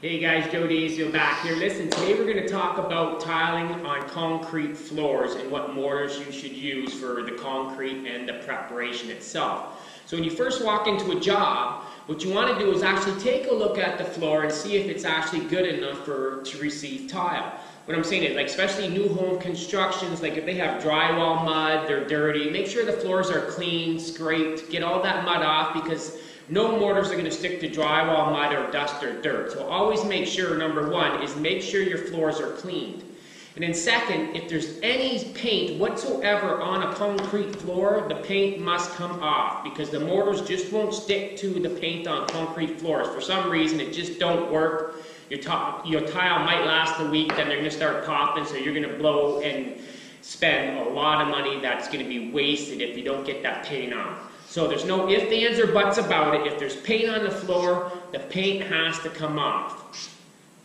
Hey guys, Joe Daisio back here. Listen, today we're going to talk about tiling on concrete floors and what mortars you should use for the concrete and the preparation itself. So when you first walk into a job, what you want to do is actually take a look at the floor and see if it's actually good enough for to receive tile. What I'm saying is, like, especially new home constructions, like if they have drywall mud, they're dirty, make sure the floors are clean, scraped, get all that mud off because no mortars are going to stick to drywall, mud, or dust or dirt. So always make sure, number one, is make sure your floors are cleaned. And then second, if there's any paint whatsoever on a concrete floor, the paint must come off because the mortars just won't stick to the paint on concrete floors. For some reason, it just don't work. Your, your tile might last a week, then they're going to start popping, so you're going to blow and spend a lot of money that's going to be wasted if you don't get that paint on. So there's no ifs, ands, or buts about it. If there's paint on the floor, the paint has to come off.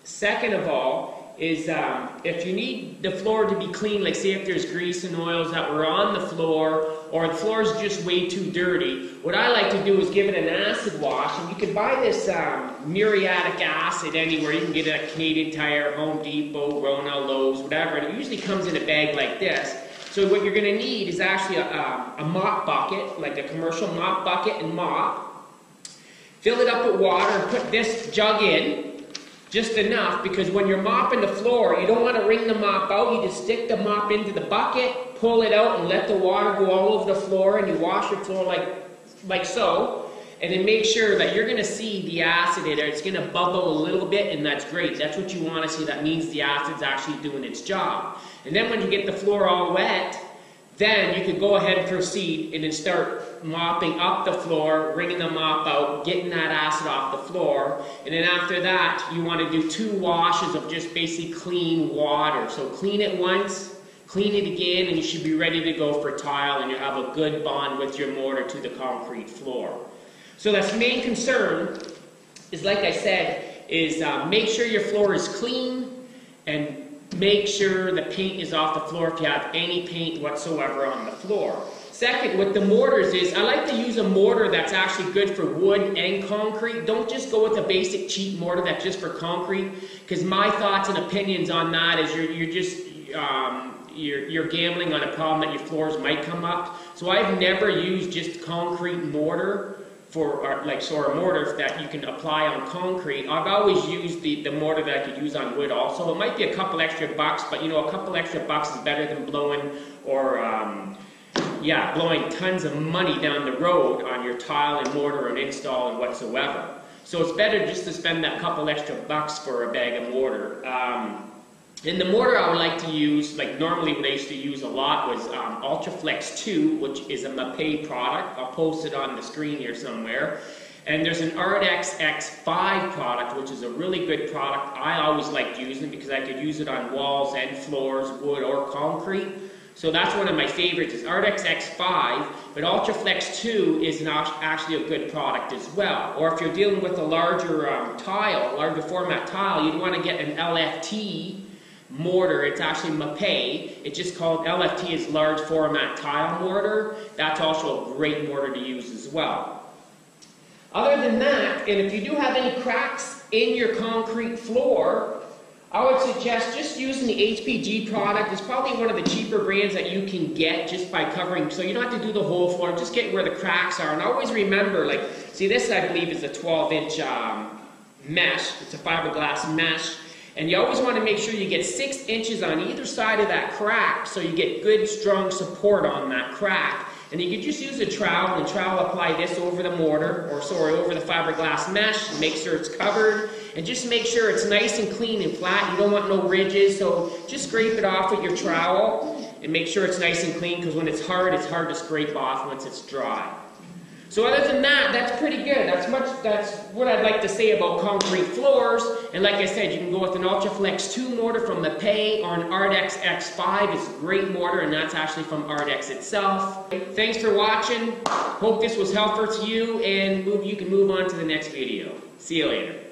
Second of all, is um, if you need the floor to be clean, like say if there's grease and oils that were on the floor, or the floor is just way too dirty, what I like do is give it an acid wash, and you can buy this um, muriatic acid anywhere. You can get it at Canadian Tire, Home Depot, Rona, Lowe's, whatever, and it usually comes in a bag like this. So what you're going to need is actually a, a, a mop bucket, like a commercial mop bucket and mop. Fill it up with water and put this jug in, just enough, because when you're mopping the floor, you don't want to wring the mop out. You just stick the mop into the bucket, pull it out, and let the water go all over the floor, and you wash your floor like, like so. And then make sure that you're going to see the acid in there. It's going to bubble a little bit, and that's great. That's what you want to see. That means the acid's actually doing its job. And then when you get the floor all wet, then you can go ahead and proceed and then start mopping up the floor, wringing the mop out, getting that acid off the floor. And then after that, you want to do two washes of just basically clean water. So clean it once, clean it again, and you should be ready to go for tile and you have a good bond with your mortar to the concrete floor. So that's main concern is, like I said, is uh, make sure your floor is clean and make sure the paint is off the floor if you have any paint whatsoever on the floor. Second, with the mortars is, I like to use a mortar that's actually good for wood and concrete. Don't just go with a basic cheap mortar that's just for concrete, because my thoughts and opinions on that is you're, you're just, um, you're, you're gambling on a problem that your floors might come up. So I've never used just concrete mortar for like sort of mortar that you can apply on concrete. I've always used the, the mortar that I could use on wood also. It might be a couple extra bucks, but you know, a couple extra bucks is better than blowing or, um, yeah, blowing tons of money down the road on your tile and mortar and install and whatsoever. So it's better just to spend that couple extra bucks for a bag of mortar. Um, and the mortar I would like to use, like normally what I used to use a lot was um, Ultraflex 2, which is a Mapei product. I'll post it on the screen here somewhere. And there's an Ardex X5 product, which is a really good product. I always liked using because I could use it on walls and floors, wood or concrete. So that's one of my favorites is Ardex X5, but Ultraflex 2 is not actually a good product as well. Or if you're dealing with a larger um, tile, larger format tile, you'd want to get an LFT mortar. It's actually Mapei. It's just called LFT is large format tile mortar. That's also a great mortar to use as well. Other than that, and if you do have any cracks in your concrete floor, I would suggest just using the HPG product. It's probably one of the cheaper brands that you can get just by covering, so you don't have to do the whole floor, just get where the cracks are. And always remember, like, see this I believe is a 12 inch um, mesh. It's a fiberglass mesh. And you always want to make sure you get six inches on either side of that crack so you get good strong support on that crack. And you can just use a trowel and trowel apply this over the mortar or sorry over the fiberglass mesh and make sure it's covered and just make sure it's nice and clean and flat. You don't want no ridges so just scrape it off with your trowel and make sure it's nice and clean because when it's hard it's hard to scrape off once it's dry. So other than that, that's pretty good. That's much. That's what I'd like to say about concrete floors. And like I said, you can go with an Ultraflex 2 mortar from Mapei or an Ardex X5. It's a great mortar, and that's actually from Ardex itself. Thanks for watching. Hope this was helpful to you, and move, you can move on to the next video. See you later.